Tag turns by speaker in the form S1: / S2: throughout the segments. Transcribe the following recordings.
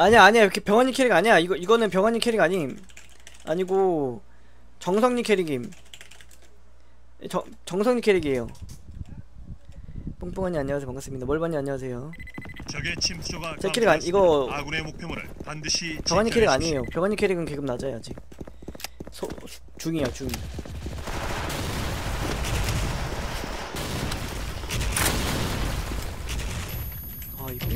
S1: 아니야 아니야. 이렇게 병원님 캐릭 아니야. 이거 이거는 병원님 캐릭 아님. 아니고 정성님 캐릭임. 정 정성님 캐릭이에요. 뽕뽕언니 안녕하세요. 반갑습니다. 멀반님 안녕하세요.
S2: 적의 침수가
S1: 제 캐릭 아니 이거
S2: 아군의 목표물을 반드시
S1: 병원님 캐릭. 아니에요. 병원님 캐릭은 계급 아직 소 중이야 중 아, 이거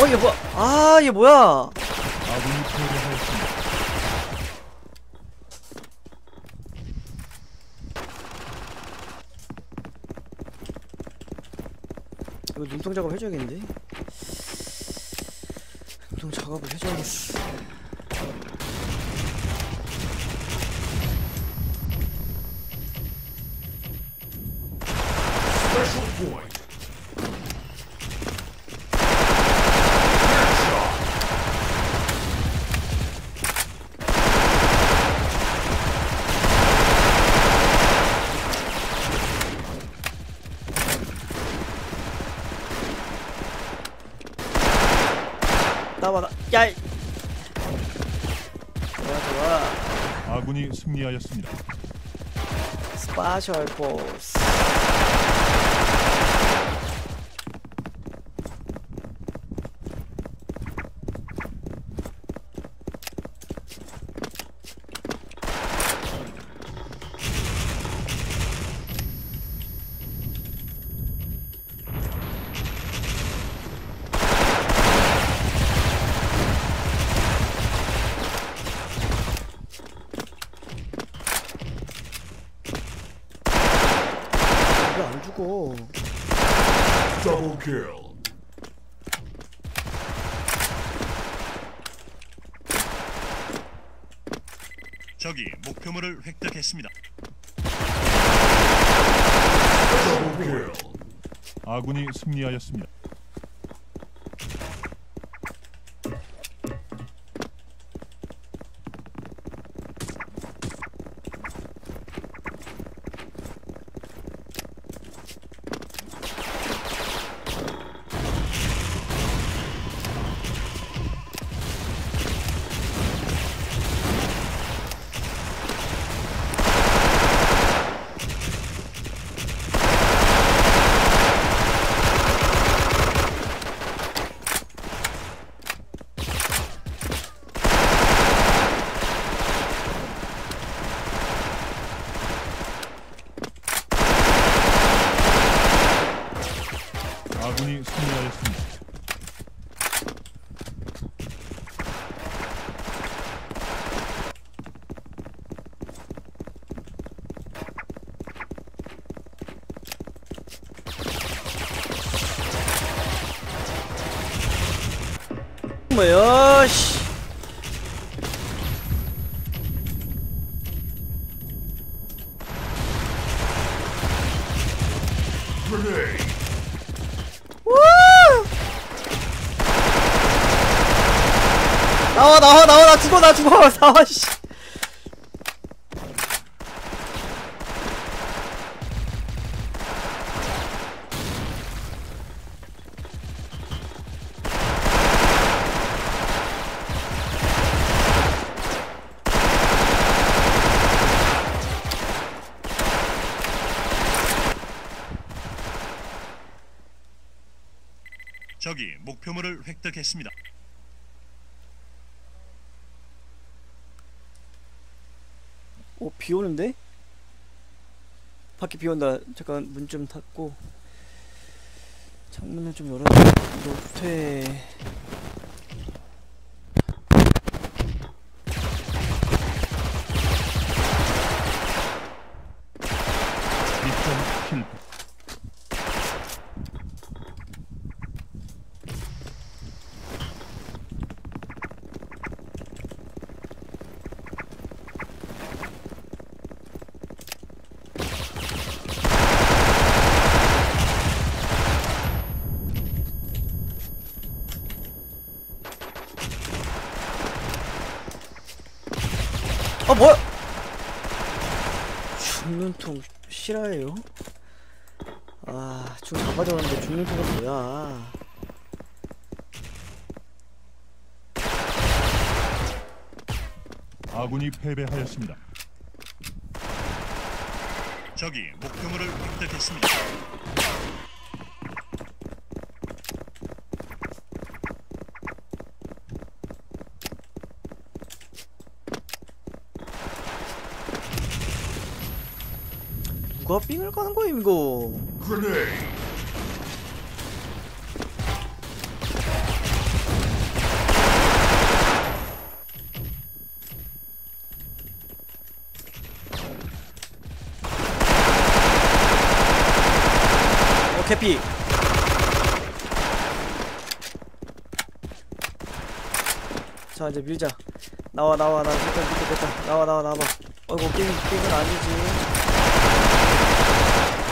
S1: 어, 얘 뭐야? 아, 얘 뭐야? 이거 눈통 작업 해줘야겠는데? 눈통 작업을 해줘야겠어.
S3: Special point.
S1: 나와, 나, 야! 이- 좋아, 좋아.
S4: 아군이 승리하였습니다.
S1: 스파셜 포스. 죽어?
S3: Double kill.
S2: 적이 목표물을 획득했습니다.
S3: Double kill.
S4: 아군이 승리하였습니다.
S1: Bunu simülasyonu. Yapılmıyor.
S3: Grenade.
S1: 우! 나와, 나와, 나와, 나 죽어, 나 죽어, 나와, 씨.
S2: 적이 목표물을 획득했습니다.
S1: 오, 어, 비 오는데? 밖에 비 온다. 잠깐 문 좀 닫고. 창문을 좀 열어. 노태. 아 뭐야? 죽는 통 실화예요? 아, 중 잡아줬는데 죽는 통은 뭐야?
S4: 아군이 패배하였습니다.
S2: 적이 목표물을 획득했습니다.
S1: 누가 삥을 까는 거임 이거? 어 캐피. 자 이제 밀자. 나와 나와 나 일단 밑에 뺐다. 나와 나와 나와. 어이구 삥 삥은 아니지.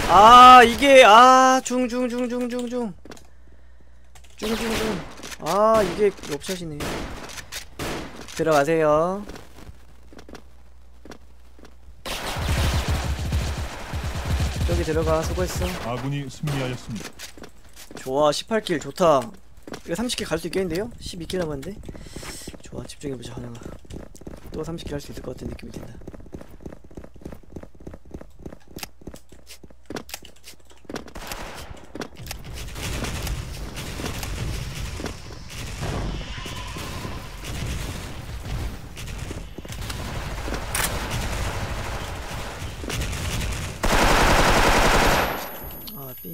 S1: 아 이게 아 중 중중중중 중. 중중중. 아 이게 옵샷이네. 들어가세요. 저기 들어가 수고했어.
S4: 아군이 승리하였습니다.
S1: 좋아 18킬 좋다 이거 30킬 갈 수 있겠는데요? 12킬 남았는데 좋아 집중해보자 하나가 또 30킬 할 수 있을 것 같은 느낌이 든다 아삥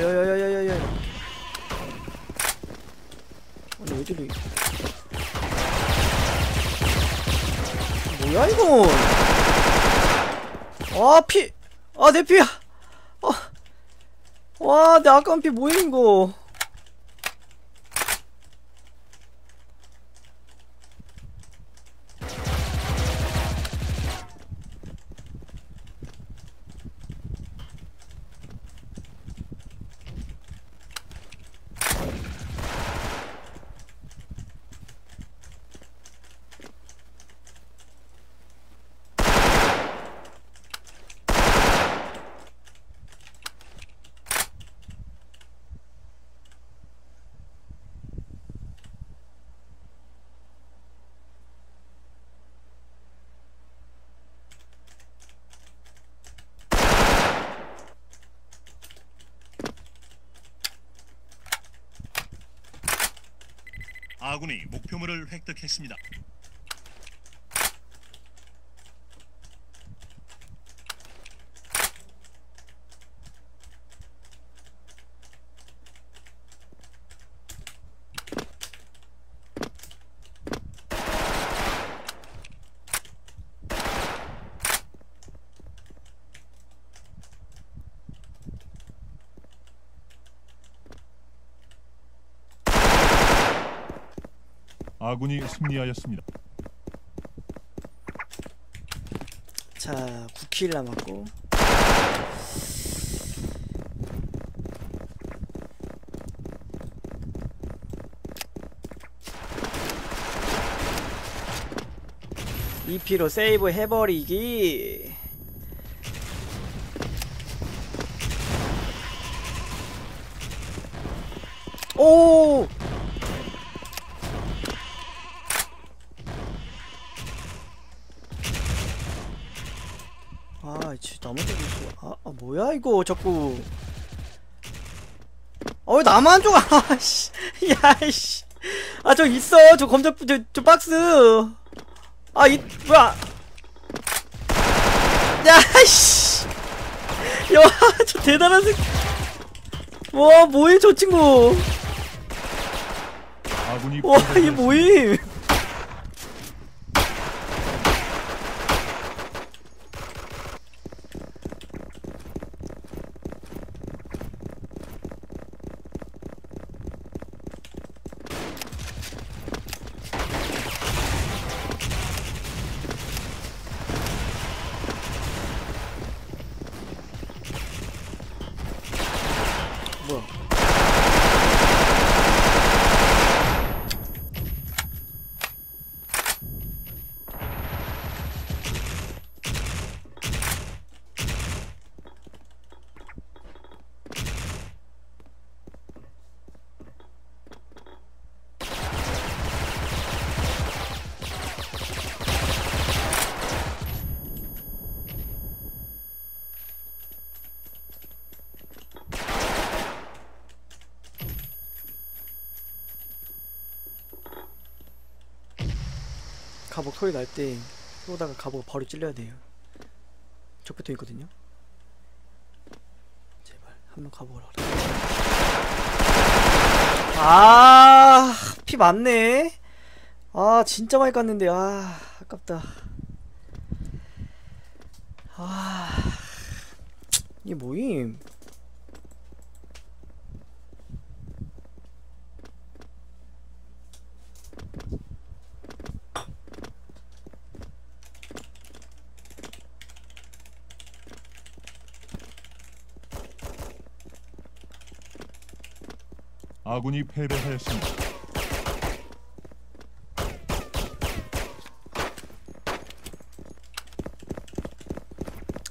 S1: 야야야야야야야 아니 왜 저리? 뭐야 이건 아 피 아 내 피야 아. 와내 아까운 피 뭐야 이거
S2: 아군이 목표물을 획득했습니다.
S4: 아군이 승리하였습니다.
S1: 자 9킬 남았고 EP로 세이브 해버리기 오! 아, 저기 있어. 아, 아, 뭐야 이거 자꾸. 어, 왜 나만 줘? 아, 씨. 야, 씨. 아, 저 있어. 저 검정 저, 저 박스. 아, 이 뭐야? 야, 씨. 야, 저 대단한 새. 와, 뭐해 저 친구? 와, 이
S4: 패배하였습니다.
S1: 뭐임? 뭐야? 갑옷 소리 날 때 쏘다가 갑옷 바로 찔려야 돼요. 적배통 있거든요. 제발 한명 가보라. 아피 많네. 아 진짜 많이 깠는데. 아 아깝다. 아 이게 뭐임
S4: 아군이 패배하였습니다.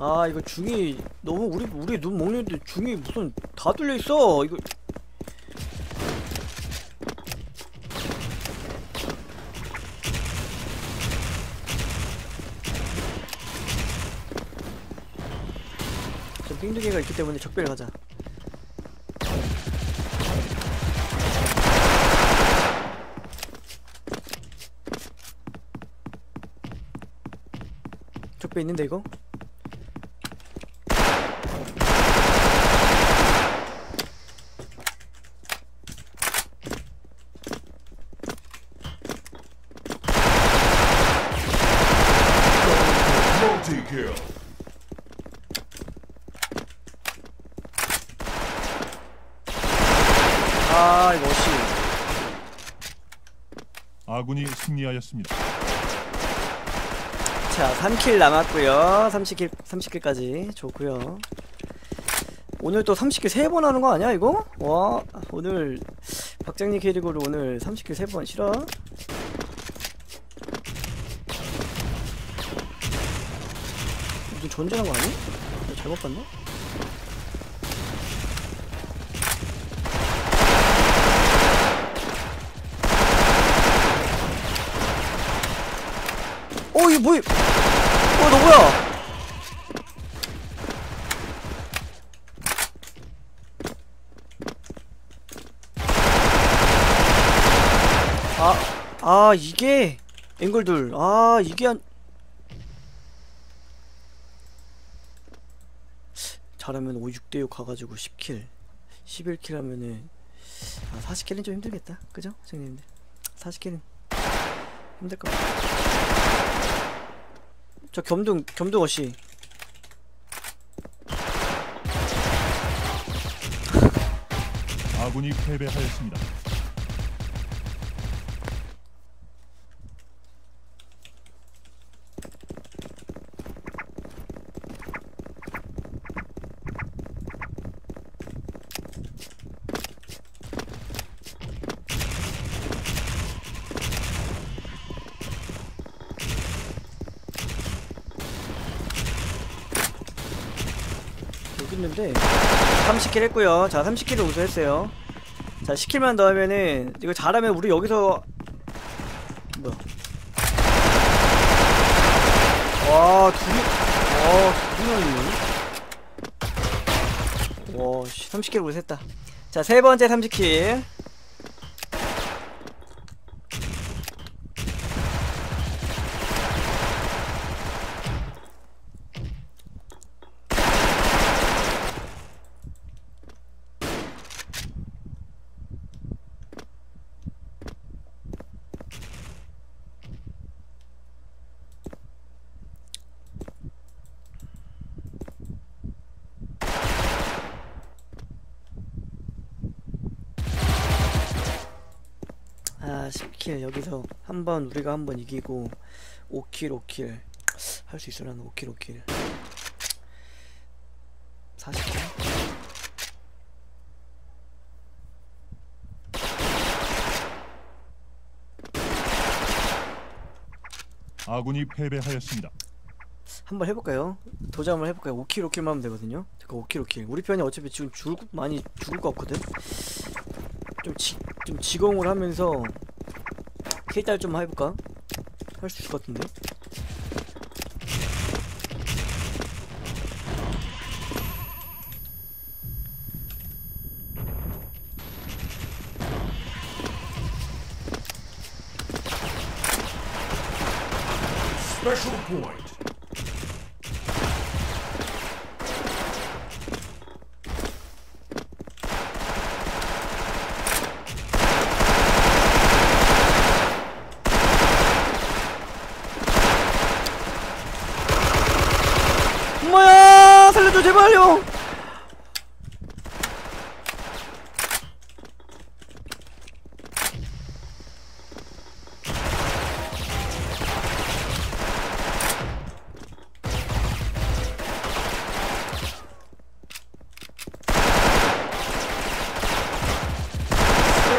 S1: 아 이거 중이 너무 우리 우리 눈 먹는데 중이 무슨 다 뚫려 있어 이거 저 빙두개가 있기 때문에 적배를 가자 적배 있는데 이거? 아 이거 어시
S4: 아군이 승리하였습니다.
S1: 자 3킬 남았고요 30킬 30킬까지 좋고요 오늘 또 30킬 3번 하는 거 아니야 이거? 와 오늘 박장님 캐릭으로 오늘 30킬 3번 싫어? 무슨 존재한 거 아니? 나 잘못 봤나? 어 이거 뭐야 어 너 뭐야 아, 아 이게 앵글들. 아 이게 한 잘하면 5, 6대6 가가지고 10킬 11킬 하면은 아 40킬은 좀 힘들겠다. 그죠? 선생님들? 40킬은 힘들 것 같아 저 겸둥 겸둥 어씨
S4: 아군이 패배하였습니다.
S1: 있는데 30킬 했고요. 자 30킬을 우수했어요. 자 10킬만 더 하면은 이거 잘하면 우리 여기서 뭐야? 와 둘이 와 둘이 와 씨, 30킬 우수했다. 자 세 번째 30킬 아 10kill 여기서 한 번 우리가 한 번 이기고 5kill 5kill 할 수 있으려나 5kill 5kill 40kill
S4: 아군이 패배하였습니다.
S1: 한번 해볼까요? 도전 한번 해볼까요? 5kill 5kill만 하면 되거든요 잠깐 5kill 5kill 우리 편이 어차피 지금 죽을 거- 많이 죽을 거 없거든 좀, 지, 좀 지공을 하면서 킬딸 좀 해볼까? 할 수 있을 것 같은데
S3: Special.
S1: 살려줘 제발요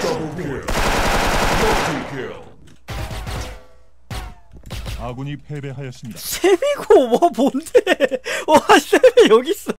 S3: Double kill. Multi kill.
S4: 아군이 패배하였습니다.
S1: 세미고 뭐 뭔데 와 세미 여기 있어